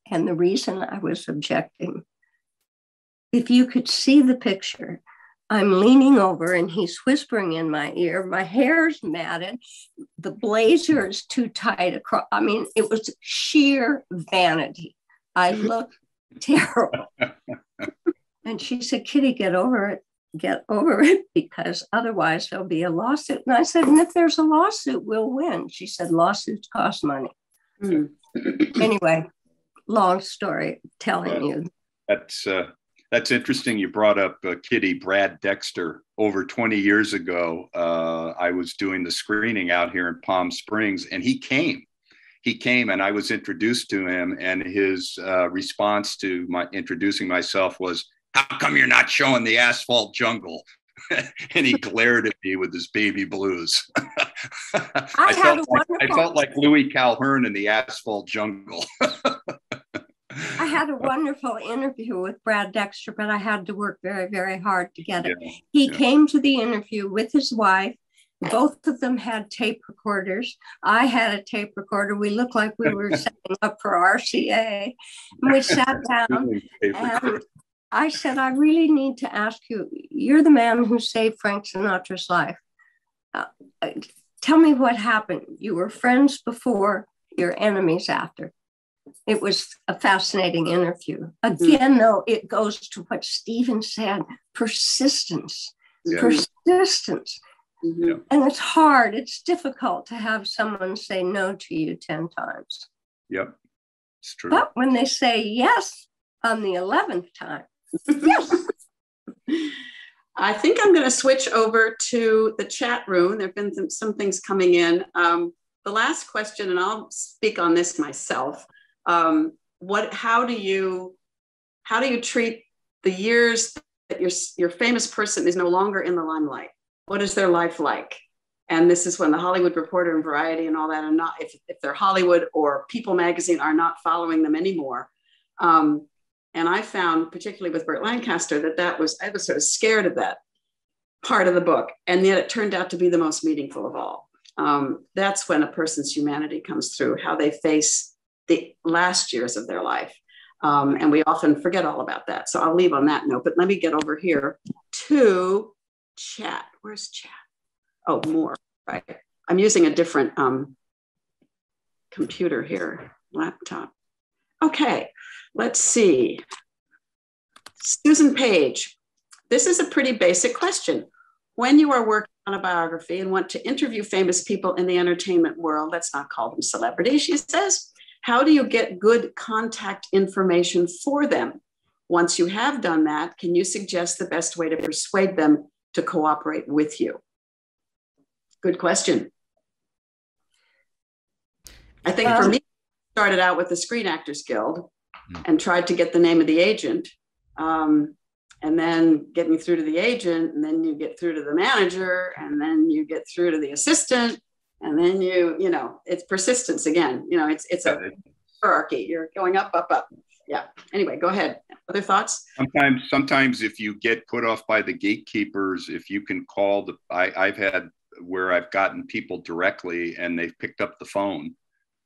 And the reason I was objecting, if you could see the picture, I'm leaning over and he's whispering in my ear. My hair's matted. The blazer is too tight across. I mean, it was sheer vanity. I look [laughs] terrible. and she said, Kitty, get over it. Get over it because otherwise there'll be a lawsuit. And I said, and if there's a lawsuit, we'll win. She said, lawsuits cost money. Mm. anyway, long story telling you. That's uh, that's interesting. You brought up uh, Kitty Brad Dexter. Over 20 years ago, uh, I was doing the screening out here in Palm Springs, and he came. He came, and I was introduced to him. And his uh, response to my introducing myself was, "How come you're not showing the asphalt jungle?" [laughs] and he glared at me with his baby blues. [laughs] I, I, felt like, I felt like Louis Calhern in the asphalt jungle. [laughs] I had a wonderful interview with Brad Dexter, but I had to work very, very hard to get it. Yeah, he yeah. came to the interview with his wife. Both of them had tape recorders. I had a tape recorder. We looked like we were [laughs] setting up for RCA. And we sat [laughs] down and I said, I really need to ask you, you're the man who saved Frank Sinatra's life. Uh, tell me what happened. You were friends before, you're enemies after it was a fascinating interview. Again, mm-hmm. though, it goes to what Stephen said persistence, yeah. persistence. Mm-hmm. And it's hard, it's difficult to have someone say no to you 10 times. Yep, it's true. But when they say yes on the 11th time, yes. [laughs] I think I'm going to switch over to the chat room. There have been some, some things coming in. Um, the last question, and I'll speak on this myself um, what how do you how do you treat the years that your your famous person is no longer in the limelight? What is their life like? And this is when the hollywood reporter and variety and all that are not if, if they're hollywood or people magazine are not following them anymore. Um, and i found particularly with burt lancaster that that was i was sort of scared of that part of the book. And yet it turned out to be the most meaningful of all. Um, that's when a person's humanity comes through how they face the last years of their life. Um, and we often forget all about that. So I'll leave on that note, but let me get over here to chat. Where's chat? Oh, more, right. I'm using a different um, computer here, laptop. Okay, let's see. Susan Page, this is a pretty basic question. When you are working on a biography and want to interview famous people in the entertainment world, let's not call them celebrities, she says, how do you get good contact information for them? Once you have done that, can you suggest the best way to persuade them to cooperate with you? Good question. I think um, for me, started out with the Screen Actors Guild mm. and tried to get the name of the agent. Um, and then getting through to the agent, and then you get through to the manager, and then you get through to the assistant, and then you, you know, it's persistence again. You know, it's it's a hierarchy. You're going up, up, up. Yeah. Anyway, go ahead. Other thoughts? Sometimes, sometimes if you get put off by the gatekeepers, if you can call the, I, I've had where I've gotten people directly and they've picked up the phone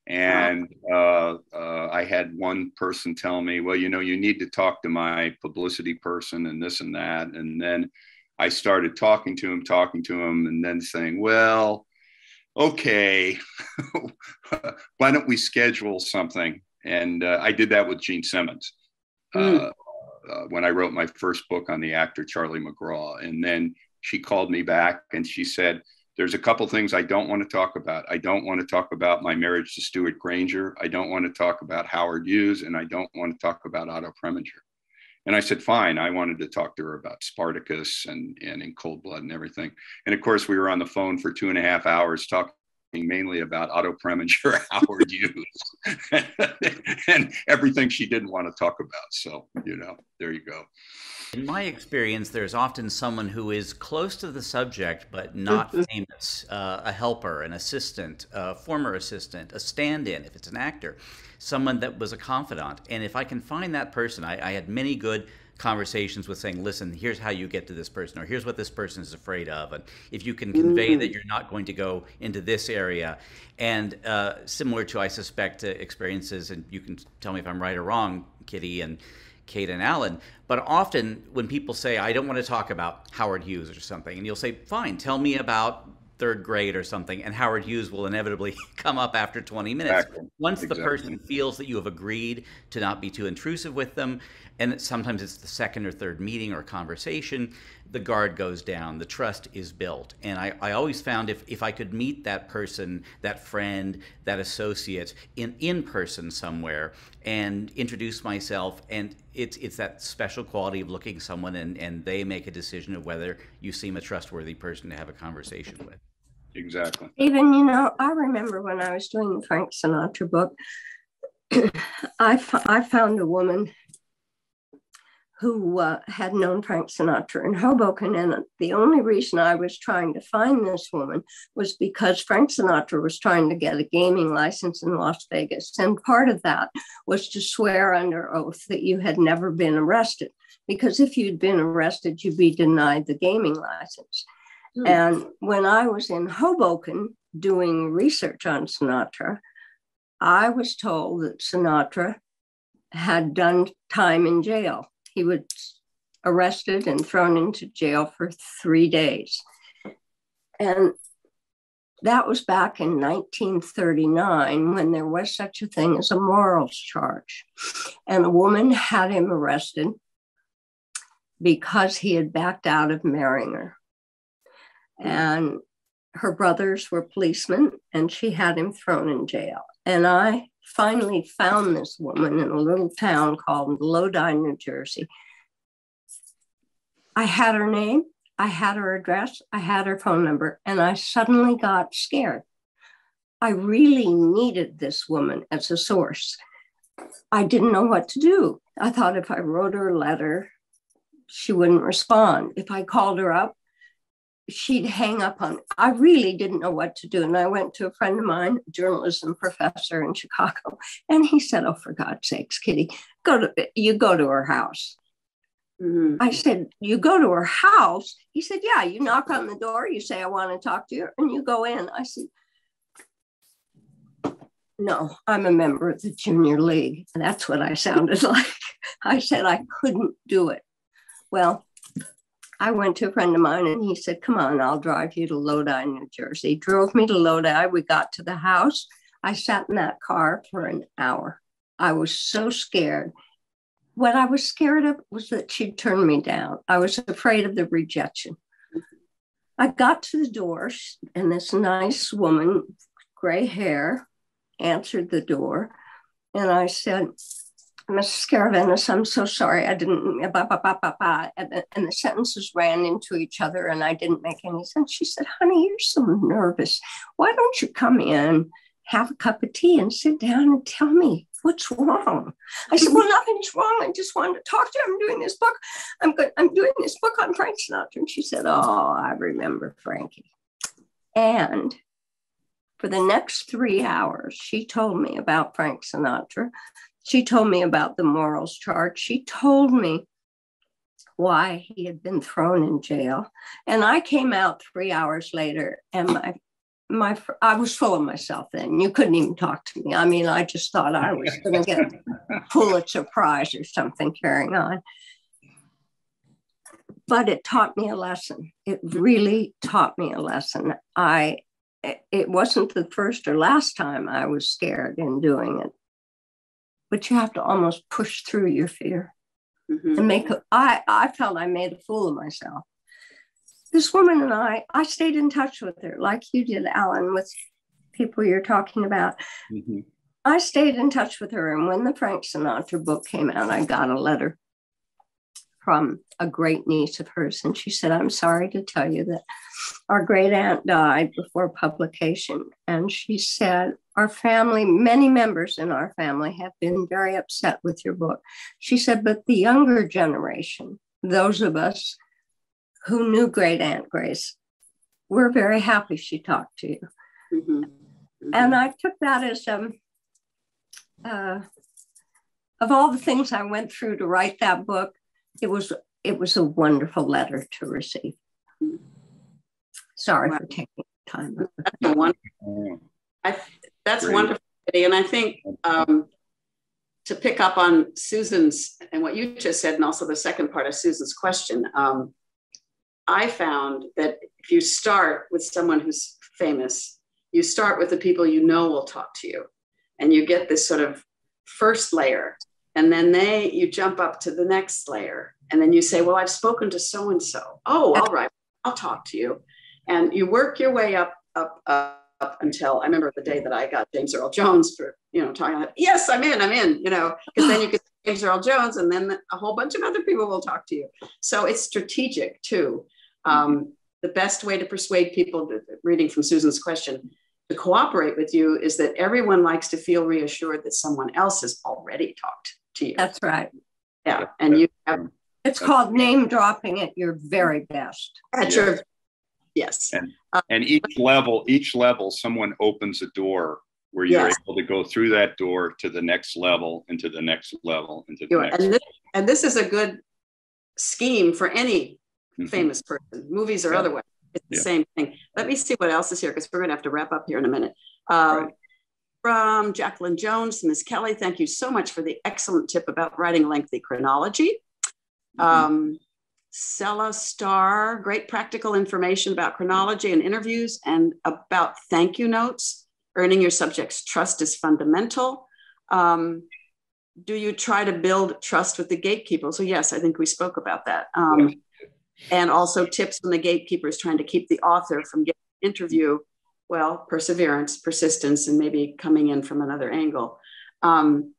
and uh, uh, I had one person tell me, well, you know, you need to talk to my publicity person and this and that. And then I started talking to him, talking to him, and then saying, well, okay, [laughs] why don't we schedule something? And uh, I did that with Jean Simmons. Mm. when I wrote my first book on the actor Charlie McGraw. And then she called me back and she said, there's a couple things I don't want to talk about. I don't want to talk about my marriage to Stewart Granger. I don't want to talk about Howard Hughes, and I don't want to talk about Otto Preminger. And I said, fine. I wanted to talk to her about Spartacus and, and in Cold Blood and everything. And of course, we were on the phone for two and a half hours talking mainly about Otto Preminger, [laughs] Howard Hughes, [laughs] and everything she didn't want to talk about. So, you know, there you go. In my experience, there's often someone who is close to the subject but not famous uh, a helper, an assistant, a former assistant, a stand in if it's an actor, someone that was a confidant. And if I can find that person, I, I had many good conversations with saying, listen, here's how you get to this person, or here's what this person is afraid of. And if you can convey mm-hmm. that you're not going to go into this area, and uh, similar to, I suspect, uh, experiences, and you can tell me if I'm right or wrong, Kitty and Kate and Alan. But often when people say, I don't want to talk about Howard Hughes or something, and you'll say, fine, tell me about third grade or something, and Howard Hughes will inevitably [laughs] come up after 20 minutes. Exactly. Once exactly. the person feels that you have agreed to not be too intrusive with them, and sometimes it's the second or third meeting or conversation, the guard goes down, the trust is built. And I, I always found if, if I could meet that person, that friend, that associate in, in person somewhere and introduce myself, and it's, it's that special quality of looking someone and, and they make a decision of whether you seem a trustworthy person to have a conversation with. Exactly. Even, you know, I remember when I was doing the Frank Sinatra book, [clears throat] I, I found a woman who uh, had known Frank Sinatra in Hoboken. And the only reason I was trying to find this woman was because Frank Sinatra was trying to get a gaming license in Las Vegas. And part of that was to swear under oath that you had never been arrested. Because if you'd been arrested, you'd be denied the gaming license. Mm. And when I was in Hoboken doing research on Sinatra, I was told that Sinatra had done time in jail he was arrested and thrown into jail for three days. And that was back in 1939 when there was such a thing as a morals charge. And a woman had him arrested because he had backed out of marrying her. And her brothers were policemen, and she had him thrown in jail. And I finally found this woman in a little town called Lodi, New Jersey. I had her name, I had her address, I had her phone number, and I suddenly got scared. I really needed this woman as a source. I didn't know what to do. I thought if I wrote her a letter, she wouldn't respond. If I called her up, she'd hang up on. I really didn't know what to do. And I went to a friend of mine, journalism professor in Chicago, and he said, Oh, for God's sakes, Kitty, go to you go to her house. Mm-hmm. I said, You go to her house? He said, Yeah, you knock on the door, you say, I want to talk to you, and you go in. I said, No, I'm a member of the junior league. And that's what I sounded [laughs] like. I said I couldn't do it. Well, I went to a friend of mine and he said, Come on, I'll drive you to Lodi, New Jersey. Drove me to Lodi. We got to the house. I sat in that car for an hour. I was so scared. What I was scared of was that she'd turn me down. I was afraid of the rejection. I got to the door, and this nice woman, gray hair, answered the door. And I said, Mrs. Caravenis, I'm so sorry. I didn't, bah, bah, bah, bah, bah. And, the, and the sentences ran into each other and I didn't make any sense. She said, honey, you're so nervous. Why don't you come in, have a cup of tea and sit down and tell me what's wrong? I said, well, nothing's wrong. I just wanted to talk to you. I'm doing this book. I'm good. I'm doing this book on Frank Sinatra. And she said, oh, I remember Frankie. And for the next three hours, she told me about Frank Sinatra she told me about the morals charge. She told me why he had been thrown in jail. And I came out three hours later and my my I was full of myself then. You couldn't even talk to me. I mean, I just thought I was [laughs] going to get a Pulitzer Prize or something carrying on. But it taught me a lesson. It really taught me a lesson. I it wasn't the first or last time I was scared in doing it but you have to almost push through your fear mm-hmm. and make a, I, I felt I made a fool of myself. This woman and I, I stayed in touch with her like you did, Alan, with people you're talking about. Mm-hmm. I stayed in touch with her. And when the Frank Sinatra book came out, I got a letter from a great niece of hers. And she said, I'm sorry to tell you that our great aunt died before publication. And she said, Our family, many members in our family have been very upset with your book. She said, But the younger generation, those of us who knew great Aunt Grace, we're very happy she talked to you. Mm-hmm. Mm-hmm. And I took that as um, uh, of all the things I went through to write that book, it was it was a wonderful letter to receive. Sorry wow. for taking time. That's wonderful. I, that's Great. wonderful, and I think um, to pick up on Susan's and what you just said, and also the second part of Susan's question. Um, I found that if you start with someone who's famous, you start with the people you know will talk to you, and you get this sort of first layer and then they you jump up to the next layer. And then you say well i've spoken to so and so oh all right. I'll talk to you. And you work your way up up up, up until i remember the day that i got james earl jones for you know talking about yes i'm in i'm in you know because then you get james earl jones and then a whole bunch of other people will talk to you. So it's strategic too. Um, the best way to persuade people reading from susan's question to cooperate with you is that everyone likes to feel reassured that someone else has already talked to you. That's right. Yeah. And you have it's called name dropping at your very best. At yes. your yes. And, uh, and each level, each level, someone opens a door where you're yes. able to go through that door to the next level, into the next level, into the next. And this, and this is a good scheme for any mm-hmm. famous person, movies or yeah. otherwise. It's the yeah. same thing. Let me see what else is here because we're going to have to wrap up here in a minute. Um, right from Jacqueline Jones, Ms. Kelley, thank you so much for the excellent tip about writing lengthy chronology. Mm-hmm. Um, Sella Star, great practical information about chronology and interviews and about thank you notes. Earning your subject's trust is fundamental. Um, do you try to build trust with the gatekeeper? So, yes, I think we spoke about that. Um, and also tips from the gatekeepers trying to keep the author from getting an interview well, perseverance, persistence, and maybe coming in from another angle. Um,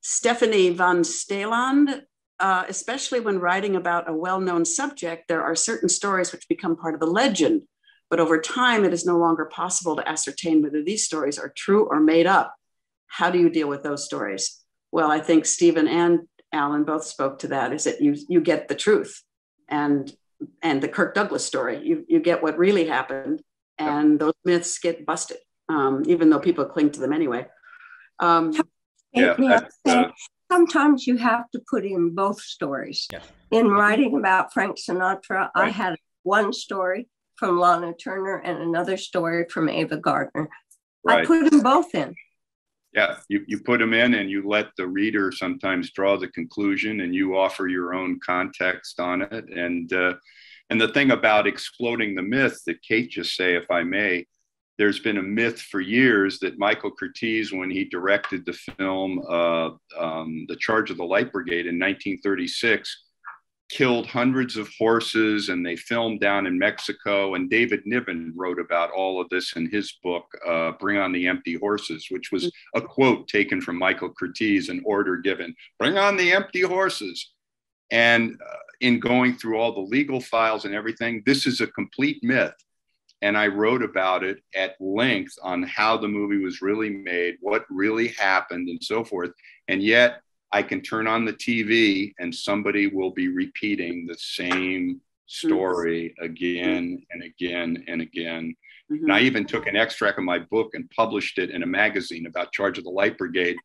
Stephanie van Steeland, uh, especially when writing about a well known subject, there are certain stories which become part of the legend. But over time, it is no longer possible to ascertain whether these stories are true or made up. How do you deal with those stories? Well, I think Stephen and Alan both spoke to that is that you, you get the truth and, and the Kirk Douglas story. You, you get what really happened and those myths get busted, um, even though people cling to them anyway. Um, yeah, uh, sometimes you have to put in both stories. Yeah. In writing about Frank Sinatra, right. I had one story from Lana Turner and another story from Ava Gardner. Right. I put them both in. Yeah, you, you put them in and you let the reader sometimes draw the conclusion and you offer your own context on it. And, uh, and the thing about exploding the myth that Kate just say, if I may, there's been a myth for years that Michael Curtiz, when he directed the film uh, um, The Charge of the Light Brigade in 1936, killed hundreds of horses and they filmed down in Mexico. And David Niven wrote about all of this in his book, uh, Bring on the Empty Horses, which was a quote taken from Michael Curtiz, an order given Bring on the empty horses. And uh, in going through all the legal files and everything, this is a complete myth. And I wrote about it at length on how the movie was really made, what really happened, and so forth. And yet, I can turn on the TV and somebody will be repeating the same story again and again and again. Mm-hmm. And I even took an extract of my book and published it in a magazine about Charge of the Light Brigade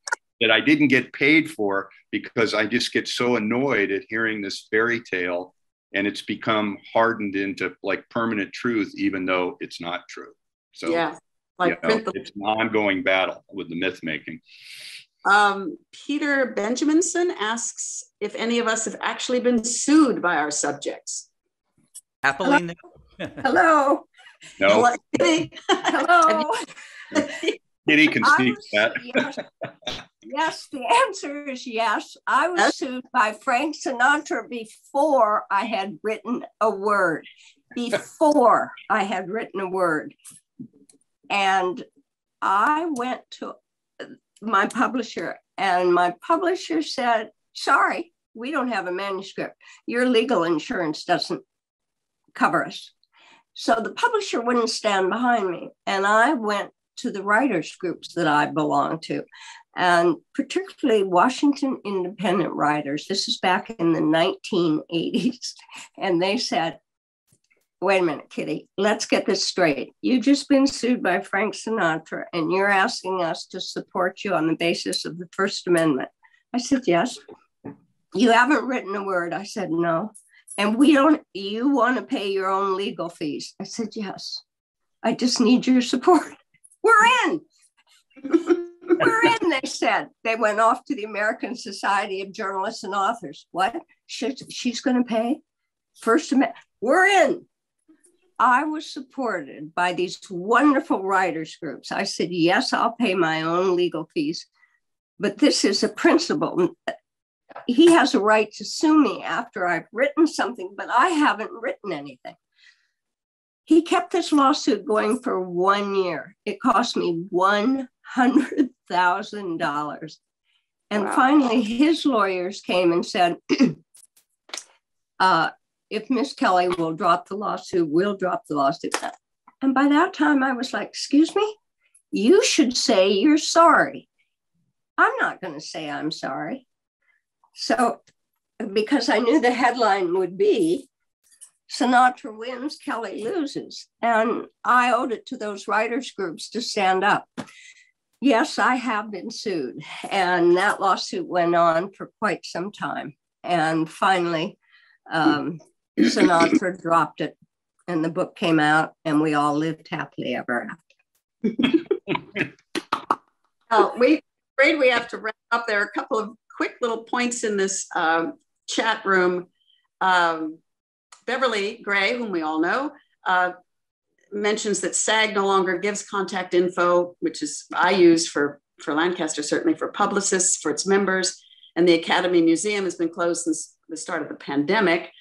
that I didn't get paid for because I just get so annoyed at hearing this fairy tale and it's become hardened into like permanent truth, even though it's not true. So, yeah, like you know, it's an ongoing battle with the myth making. Um, Peter Benjaminson asks if any of us have actually been sued by our subjects. Happily, Hello. [laughs] No. Hello. [laughs] Hello. [laughs] Kitty can speak was, that. [laughs] Yes. yes, the answer is yes. I was sued by Frank Sinatra before I had written a word. Before I had written a word. And I went to my publisher, and my publisher said, Sorry, we don't have a manuscript. Your legal insurance doesn't cover us. So the publisher wouldn't stand behind me. And I went to the writers groups that I belong to, and particularly Washington Independent Writers. This is back in the 1980s. [laughs] And they said, wait a minute, Kitty, let's get this straight. You've just been sued by Frank Sinatra and you're asking us to support you on the basis of the First Amendment. I said, yes. You haven't written a word. I said, no. And we don't, you want to pay your own legal fees. I said, yes. I just need your support. We're in. We're in, they said. They went off to the American Society of Journalists and Authors. What? She, she's going to pay? First Amendment. We're in. I was supported by these wonderful writers groups. I said, yes, I'll pay my own legal fees, but this is a principle. He has a right to sue me after I've written something, but I haven't written anything. He kept this lawsuit going for one year. It cost me $100,000. And wow. finally, his lawyers came and said, [clears throat] uh, if Miss Kelley will drop the lawsuit, we'll drop the lawsuit. And by that time, I was like, excuse me, you should say you're sorry. I'm not going to say I'm sorry. So, because I knew the headline would be Sinatra wins, Kelley loses. And I owed it to those writers' groups to stand up. Yes, I have been sued. And that lawsuit went on for quite some time. And finally, um, Sinatra [coughs] dropped it, and the book came out, and we all lived happily ever after. [laughs] oh, we afraid we have to wrap up. There are a couple of quick little points in this um, chat room. Um, Beverly Gray, whom we all know, uh, mentions that SAG no longer gives contact info, which is I use for for Lancaster certainly for publicists for its members, and the Academy Museum has been closed since the start of the pandemic.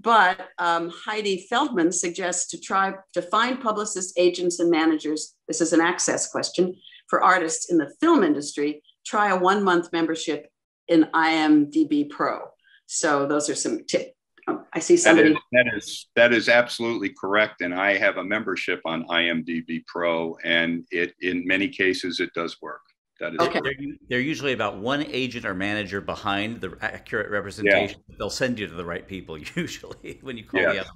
But um, Heidi Feldman suggests to try to find publicists, agents, and managers. This is an access question for artists in the film industry. Try a one month membership in IMDb Pro. So those are some tips. Um, I see somebody. That is, that is that is absolutely correct, and I have a membership on IMDb Pro, and it in many cases it does work. That is okay. They're, they're, usually about one agent or manager behind the accurate representation. Yeah. They'll send you to the right people [laughs] usually when you call yeah. up.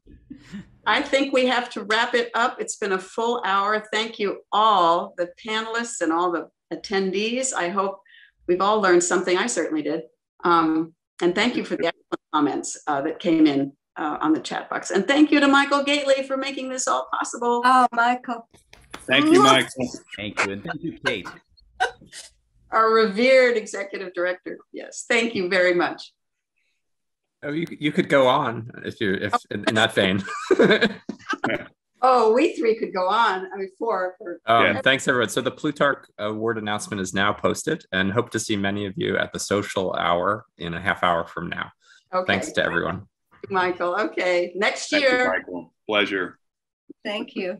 I think we have to wrap it up. It's been a full hour. Thank you all, the panelists and all the attendees. I hope we've all learned something. I certainly did. Um, and thank you for the excellent comments uh, that came in uh, on the chat box. And thank you to Michael Gately for making this all possible. Oh, Michael. Thank you, Michael. Thank you. And thank you, Kate. [laughs] our revered executive director. Yes, thank you very much. Oh, you you could go on if you if in, in that vein. [laughs] [laughs] oh, we three could go on. I mean, four. For, um, yeah. Thanks, everyone. So the Plutarch Award announcement is now posted, and hope to see many of you at the social hour in a half hour from now. Okay. Thanks to everyone. Michael. Okay, next year. You, Michael. Pleasure. Thank you.